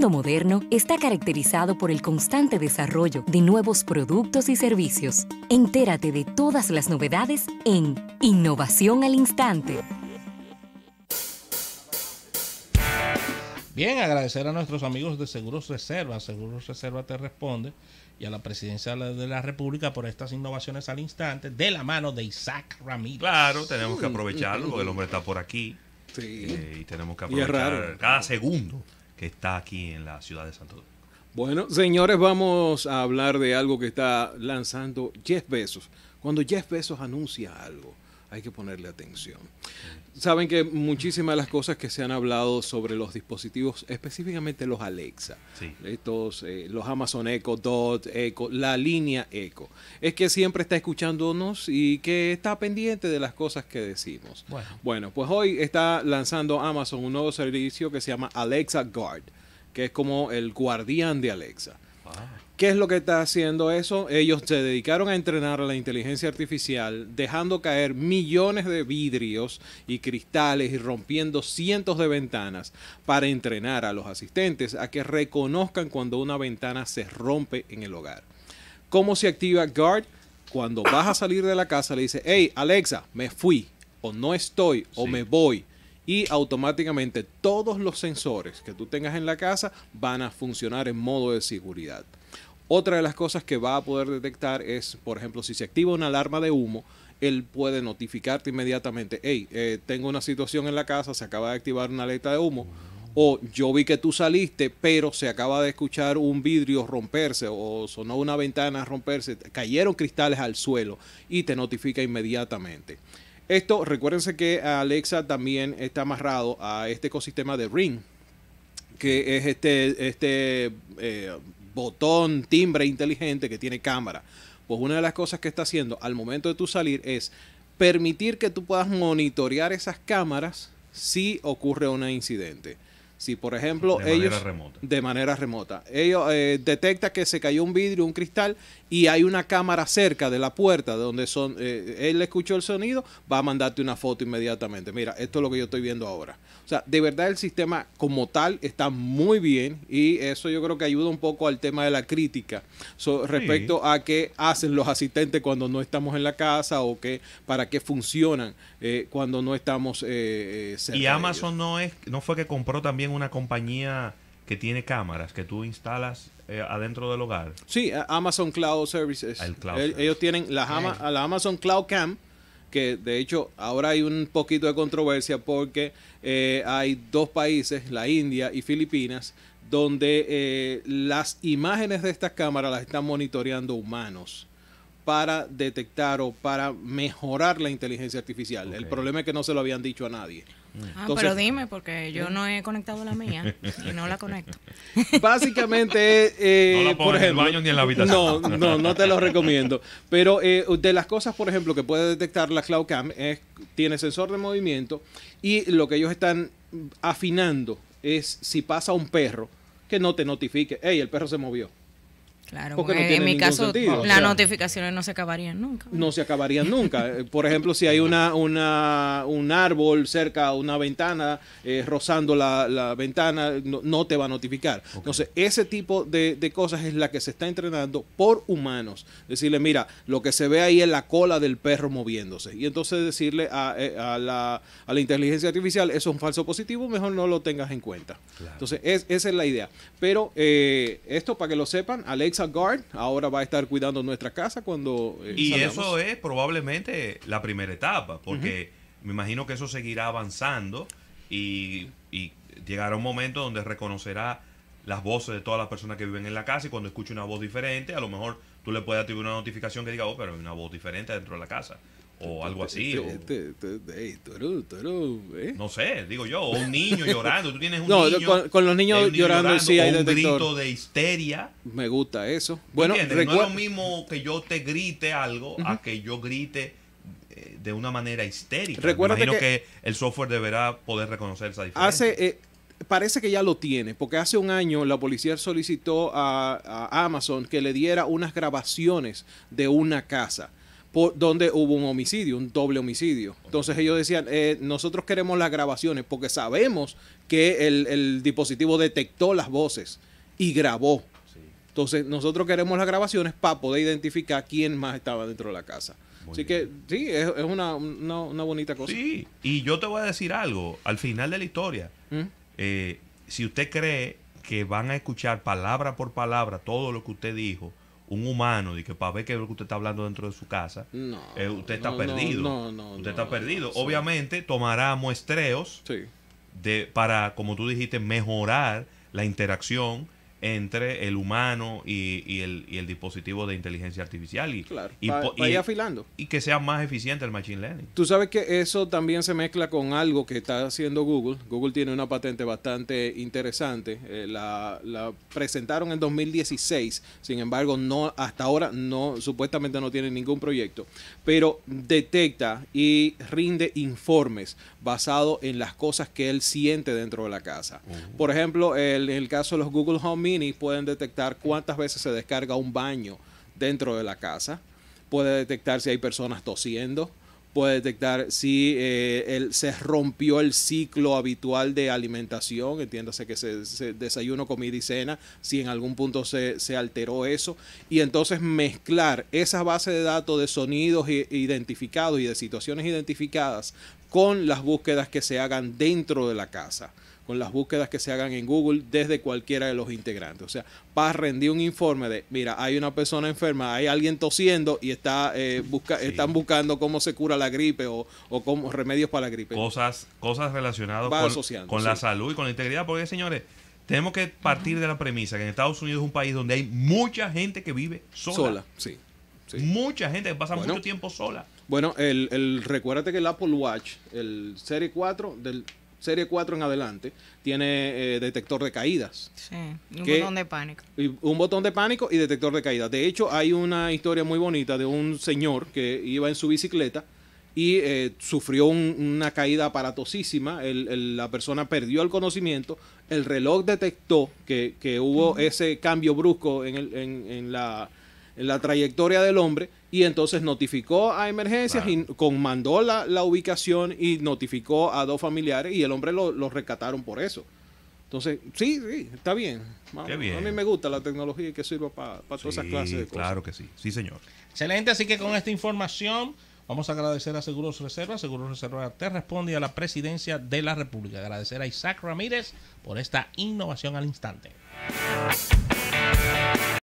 mundo moderno está caracterizado por el constante desarrollo de nuevos productos y servicios. Entérate de todas las novedades en Innovación al Instante. Bien, agradecer a nuestros amigos de Seguros Reserva. Seguros Reserva te responde y a la presidencia de la República por estas innovaciones al instante de la mano de Isaac Ramírez. Claro, tenemos que aprovecharlo porque el hombre está por aquí. Sí. Eh, y tenemos que aprovechar cada segundo que está aquí en la ciudad de Santo Domingo. Bueno, señores, vamos a hablar de algo que está lanzando Jeff Bezos. Cuando Jeff Bezos anuncia algo, hay que ponerle atención. Saben que muchísimas de las cosas que se han hablado sobre los dispositivos, específicamente los Alexa, Sí. estos, eh, los Amazon Echo, Dot, Echo, la línea Echo, es que siempre está escuchándonos y que está pendiente de las cosas que decimos. Bueno. Bueno, pues hoy está lanzando Amazon un nuevo servicio que se llama Alexa Guard, que es como el guardián de Alexa. ¿Qué es lo que está haciendo eso? Ellos se dedicaron a entrenar a la inteligencia artificial, dejando caer millones de vidrios y cristales y rompiendo cientos de ventanas para entrenar a los asistentes a que reconozcan cuando una ventana se rompe en el hogar. ¿Cómo se activa Guard? Cuando vas a salir de la casa le dice, hey Alexa, me fui, o no estoy, o me voy. Y automáticamente todos los sensores que tú tengas en la casa van a funcionar en modo de seguridad. Otra de las cosas que va a poder detectar es, por ejemplo, si se activa una alarma de humo, él puede notificarte inmediatamente, hey, eh, tengo una situación en la casa, se acaba de activar una alerta de humo, o yo vi que tú saliste, pero se acaba de escuchar un vidrio romperse o sonó una ventana romperse, cayeron cristales al suelo y te notifica inmediatamente. Esto, recuérdense que Alexa también está amarrado a este ecosistema de Ring, que es este, este eh, botón, timbre inteligente que tiene cámara. Pues una de las cosas que está haciendo al momento de tu salir es permitir que tú puedas monitorear esas cámaras si ocurre un incidente. Si, por ejemplo, De manera ellos... remota. De manera remota. Ellos eh, detecta que se cayó un vidrio, un cristal, y hay una cámara cerca de la puerta donde son. eh, él escuchó el sonido, va a mandarte una foto inmediatamente. Mira, esto es lo que yo estoy viendo ahora. O sea, de verdad el sistema como tal está muy bien y eso yo creo que ayuda un poco al tema de la crítica so- respecto a qué hacen los asistentes cuando no estamos en la casa o que para qué funcionan eh, cuando no estamos eh, eh, cerca Y de Amazon no es no fue que compró también una compañía que tiene cámaras que tú instalas eh, adentro del hogar. Sí, a- Amazon Cloud Services. El Cloud El- Service. Ellos tienen la, Ama- a la Amazon Cloud Cam, que de hecho ahora hay un poquito de controversia porque eh, hay dos países, la India y Filipinas, donde eh, las imágenes de estas cámaras las están monitoreando humanos para detectar o para mejorar la inteligencia artificial. El problema es que no se lo habían dicho a nadie. Ah, Entonces- pero dime, porque yo no he conectado la mía y no la conecto. Básicamente, eh, No la por en el ejemplo, baño ni en la habitación. No, no, no te lo recomiendo. Pero eh, de las cosas, por ejemplo, que puede detectar la Cloud Cam es tiene sensor de movimiento y lo que ellos están afinando es si pasa un perro que no te notifique, hey, el perro se movió. Claro, Porque no tiene en mi ningún caso sentido, o las sea. notificaciones no se acabarían nunca. no se acabarían nunca. Eh, Por ejemplo, si hay una, una, un árbol cerca a una ventana, eh, rozando la, la ventana, no, no te va a notificar. Entonces, ese tipo de, de cosas es la que se está entrenando por humanos. Decirle, mira, lo que se ve ahí es la cola del perro moviéndose. Y entonces decirle a, eh, a la, a la inteligencia artificial, eso es un falso positivo, mejor no lo tengas en cuenta. Entonces, es, esa es la idea. Pero eh, esto, para que lo sepan, Alexa Guard ahora va a estar cuidando nuestra casa cuando... eh, Y salgamos. eso es probablemente la primera etapa, porque me imagino que eso seguirá avanzando y, y llegará un momento donde reconocerá las voces de todas las personas que viven en la casa y cuando escuche una voz diferente, a lo mejor tú le puedes activar una notificación que diga, oh, pero hay una voz diferente dentro de la casa. O algo así. o- Te- te- te- ey, turú, turú, ¿eh? no sé, digo yo, o un niño llorando. Tú tienes un No, niño. con- con los niños llorando sí hay o un detector. grito de histeria. Me gusta eso. Bueno, no es lo mismo que yo te grite algo a que yo grite eh, de una manera histérica. Recuérdate Me imagino que- que, el software deberá poder reconocer esa diferencia. hace, eh, parece que ya lo tiene, porque hace un año la policía solicitó a, a Amazon que le diera unas grabaciones de una casa por, donde hubo un homicidio, un doble homicidio. Entonces ellos decían, eh, nosotros queremos las grabaciones porque sabemos que el, el dispositivo detectó las voces y grabó. Entonces nosotros queremos las grabaciones para poder identificar quién más estaba dentro de la casa. Muy Así bien. que sí, es, es una, una, una bonita cosa. Sí, y yo te voy a decir algo. Al final de la historia, ¿Mm? eh, si usted cree que van a escuchar palabra por palabra todo lo que usted dijo, un humano, y que para ver qué es lo que usted está hablando dentro de su casa, No, eh, usted está no, perdido. no, no, usted está perdido. Obviamente tomará muestreos Sí. de, para, como tú dijiste, mejorar la interacción entre el humano y, y el, y el dispositivo de inteligencia artificial y, Claro, y, pa- y- afilando. y que sea más eficiente el machine learning. Tú sabes que eso también se mezcla con algo que está haciendo Google. Google tiene una patente bastante interesante. Eh, la, la presentaron en 2016. Sin embargo, no hasta ahora no supuestamente no tiene ningún proyecto, pero detecta y rinde informes basado en las cosas que él siente dentro de la casa. Por ejemplo, el- en el caso de los Google Home Pueden detectar cuántas veces se descarga un baño dentro de la casa. Puede detectar si hay personas tosiendo, puede detectar si eh, se rompió el ciclo habitual de alimentación, entiéndase que se, se- desayuno, comida y cena, si en algún punto se, se alteró eso, y entonces mezclar esa base de datos de sonidos identificados y de situaciones identificadas con las búsquedas que se hagan dentro de la casa con las búsquedas que se hagan en Google desde cualquiera de los integrantes. O sea, para rendir un informe de, mira, hay una persona enferma, hay alguien tosiendo y está eh, busca- Sí. están buscando cómo se cura la gripe o, o cómo remedios para la gripe. cosas, cosas relacionadas con, la sí. salud y con la integridad. Porque, señores, tenemos que partir de la premisa que en Estados Unidos es un país donde hay mucha gente que vive sola. sola, sí. sí. Mucha gente que pasa Bueno. mucho tiempo sola. Bueno, el, el, recuérdate que el Apple Watch, el Serie 4, del Serie 4 en adelante, tiene eh, detector de caídas. Sí, un botón de pánico. Y un botón de pánico y detector de caída. De hecho, hay una historia muy bonita de un señor que iba en su bicicleta y eh, sufrió un- una caída aparatosísima. El- el- la persona perdió el conocimiento. El reloj detectó que, que hubo ese cambio brusco en, el- en- en la, la trayectoria del hombre y entonces notificó a emergencias y con, mandó la, la ubicación y notificó a dos familiares y el hombre lo, lo rescataron por eso. Entonces, sí, sí, está bien. Qué bien. A mí me gusta la tecnología y que sirva para todas esas clases de cosas. claro que sí. Sí, señor. Excelente, así que con esta información vamos a agradecer a Seguros Reserva. Seguros Reserva te responde y a la presidencia de la República. Agradecer a Isaac Ramírez por esta innovación al instante.